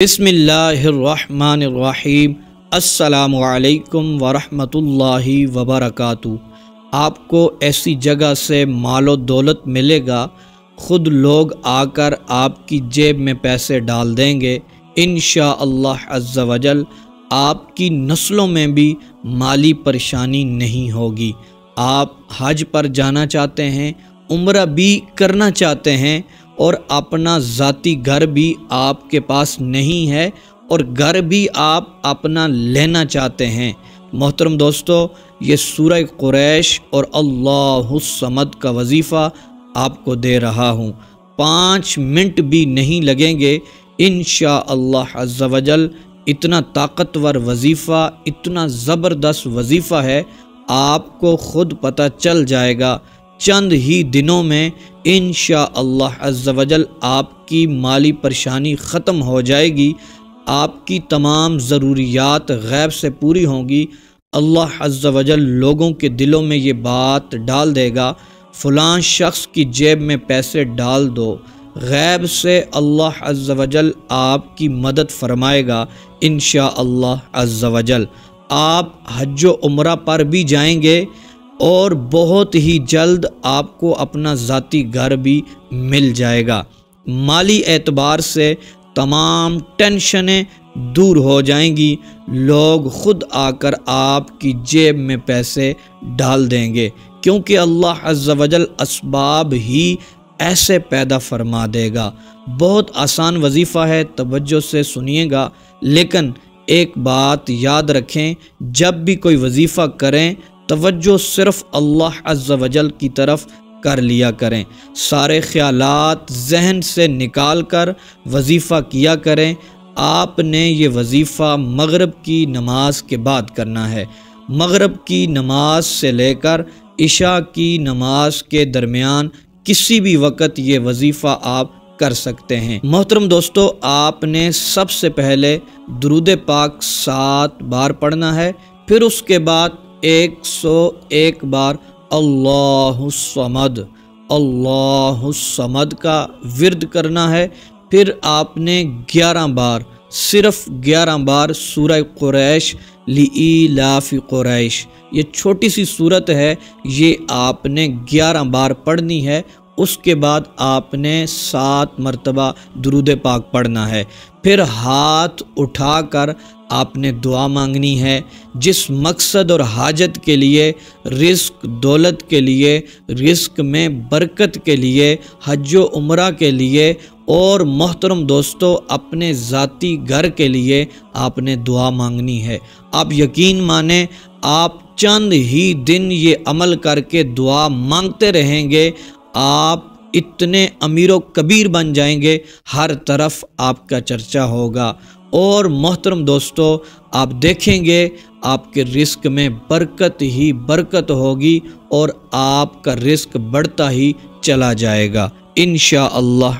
बसमीम असलकम वरहमतुल्लाहि वबरकatuh आपको ऐसी जगह से मालो दौलत मिलेगा, ख़ुद लोग आकर आपकी जेब में पैसे डाल देंगे। इन अल्लाह वजल, आपकी नस्लों में भी माली परेशानी नहीं होगी। आप हज पर जाना चाहते हैं, उम्र भी करना चाहते हैं और अपना ज़ाती घर भी आपके पास नहीं है और घर भी आप अपना लेना चाहते हैं। मोहतरम दोस्तों, ये सूरह कुरैश और अल्लाहमद का वजीफ़ा आपको दे रहा हूँ। पाँच मिनट भी नहीं लगेंगे। इन अल्लाह इतना ताकतवर वजीफ़ा, इतना ज़बरदस्त वजीफ़ा है, आपको ख़ुद पता चल जाएगा। चंद ही दिनों में इन अल्लाह आपकी माली परेशानी ख़त्म हो जाएगी। आपकी तमाम ज़रूरियात गैब से पूरी होंगी। अल्लाह वजल लोगों के दिलों में ये बात डाल देगा, फ़लाँ शख्स की जेब में पैसे डाल दो। गैब से अल्लाह वजल आपकी मदद फरमाएगा इन अल्लाह वजल। आप हज उम्र पर भी जाएँगे और बहुत ही जल्द आपको अपना ज़ाती घर भी मिल जाएगा। माली एतबार से तमाम टेंशनें दूर हो जाएँगी। लोग ख़ुद आकर आपकी जेब में पैसे डाल देंगे, क्योंकि अल्लाह अज्जवजल इसबाब ही ऐसे पैदा फरमा देगा। बहुत आसान वजीफ़ा है, तवज्जो से सुनिएगा। लेकिन एक बात याद रखें, जब भी कोई वजीफ़ा करें तवज्जो सिर्फ़ अल्लाह अज्जल की तरफ़ कर लिया करें। सारे ख्यालात जहन से निकाल कर वजीफ़ा किया करें। आपने ये वजीफ़ा मगरब की नमाज़ के बाद करना है। मगरब की नमाज़ से लेकर इशा की नमाज़ के दरमियान किसी भी वक़्त ये वजीफ़ा आप कर सकते हैं। मोहतरम दोस्तों, आपने सबसे पहले दरुद पाक सात बार पढ़ना है, फिर उसके बाद एक सौ एक बार अल्लाहमद अल्लाहमद का विरद करना है। फिर आपने ग्यारह बार, सिर्फ़ ग्यारह बार सूर कुरैश लाफ़ी कुरैश। ये छोटी सी सूरत है, ये आपने ग्यारह बार पढ़नी है। उसके बाद आपने सात मरतबा दरुद पाक पढ़ना है। फिर हाथ उठाकर आपने दुआ मांगनी है, जिस मकसद और हाजत के लिए, रिस्क, दौलत के लिए, रिस्क में बरकत के लिए, हज उम्र के लिए और मोहतरम दोस्तों, अपने ज़ाती घर के लिए आपने दुआ मांगनी है। आप यकीन माने, आप चंद ही दिन ये अमल करके दुआ मांगते रहेंगे आप इतने अमीर कबीर बन जाएँगे, हर तरफ़ आपका चर्चा होगा। और मोहतरम दोस्तों, आप देखेंगे, आपके रिस्क में बरकत ही बरकत होगी और आपका रिस्क बढ़ता ही चला जाएगा। इन शाह अल्लाह